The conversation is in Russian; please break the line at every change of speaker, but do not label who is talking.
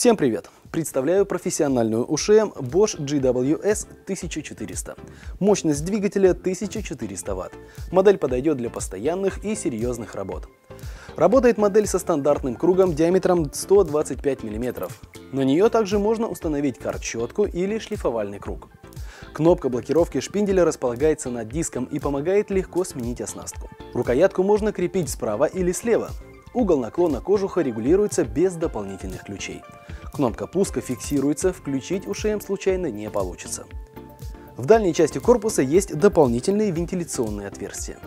Всем привет! Представляю профессиональную УШМ Bosch GWS 1400. Мощность двигателя 1400 Вт. Модель подойдет для постоянных и серьезных работ. Работает модель со стандартным кругом диаметром 125 мм. На нее также можно установить карт-щетку или шлифовальный круг. Кнопка блокировки шпинделя располагается над диском и помогает легко сменить оснастку. Рукоятку можно крепить справа или слева. Угол наклона кожуха регулируется без дополнительных ключей. Кнопка пуска фиксируется, включить УШМ случайно не получится. В дальней части корпуса есть дополнительные вентиляционные отверстия.